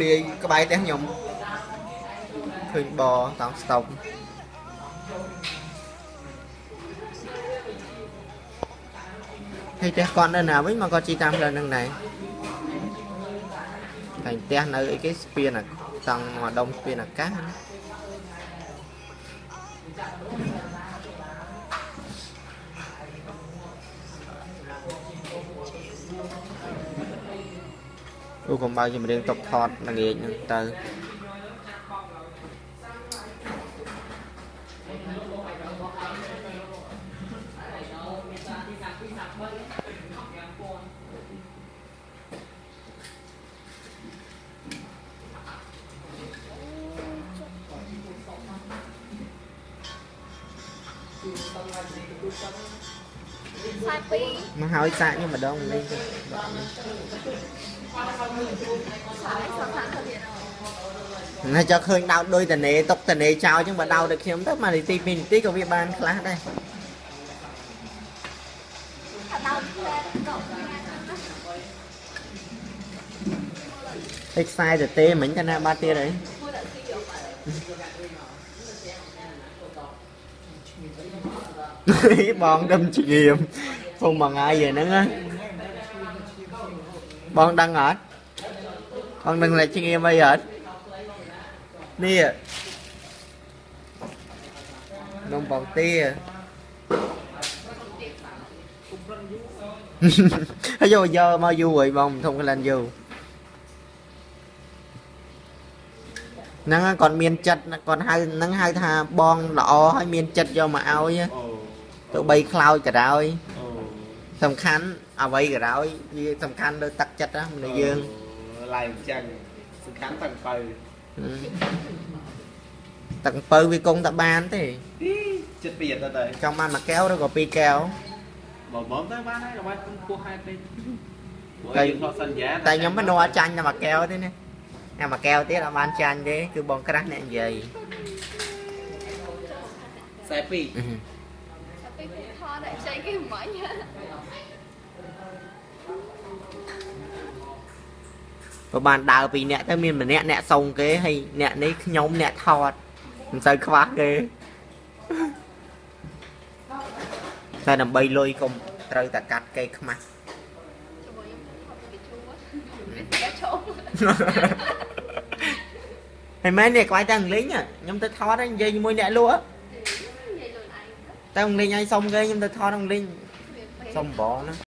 លាយក្បែរផ្ទះខ្ញុំឃើញបតង់ស្តុបហើយផ្ទះគាត់នៅណាវិញមកគាត់ជីតាមផ្លូវហ្នឹងដែរតែផ្ទះនៅអីគេស្ពានអាតង់មកដុំស្ពានអាកាសណា ព្រោះកុំបើចម្រៀងຕົកថតល្ងាចហ្នឹងទៅគឺសំខាន់នេះគឺសំខាន់ 42មកហើយសាកខ្ញុំម្ដងនេះណាចោឃើញដោតដោយតនេຕົកតនេចោលចឹងបើដោតដូចខ្ញុំទៅមកនាទី2នាទីក៏វាបានខ្លះដែរឯខ្សែទៅទេមិញកាលណាបាត់ទៀតហើយ បាត់បងដឹមជ្រាមពុំមួយថ្ងៃហ្នឹងណាបងដឹងអត់បងដឹងតែជ្រាមអីអត់នេះនំបងទាហើយយកយកមកយូរហើយបងមិនធំក្លិនយូរ ហ្នឹងហើយគាត់មានចិត្តណាគាត់ហៅហ្នឹងហៅថាបងល្អហើយមានចិត្តយកមកឲ្យណាអូទោះបីខ្លោចក៏ដោយអូសំខាន់អ្វីក៏ដោយវាសំខាន់លើទឹកចិត្តណាមនុស្សយើងឡើងចឹងសំខាន់តាំងបើហឹមទឹកអំពៅវាគង់តែបានទេចិត្តពីទៅទៅចង់បានមួយកែវឬក៏ពីរកែវបើមកទៅបានហើយបាច់គុំពោះហេតុពេកតែតែយើងធ្លាប់សន្យាតែខ្ញុំមិននោះអត់ចាញ់តែមួយកែវទេណា តែមួយកែវទៀតអត់បានចាញ់ទេគឺបងក្រាស់អ្នកនិយាយខ្សែពីរអឺហឹមតែពីពូថតតែចៃគេមិនហ៎បើបានដើរពីរអ្នកទៅមានម្នាក់អ្នកសុងគេហើយអ្នកនេះខ្ញុំអ្នកថតមិនសូវខ្វះគេតែដើម្បីលុយកុំត្រូវតែកាត់គេខ្មាស់ជាមួយខ្ញុំថតពីជួវាតែឈ ប់ហើយមែននេះក្បាច់តែអង់គ្លេសខ្ញុំទៅថតហើយនិយាយជាមួយអ្នកលក់និយាយលុយឯងតែអង់គ្លេសឲ្យសុំគេខ្ញុំទៅថតអង់គ្លេសវាពេកសុំបងណា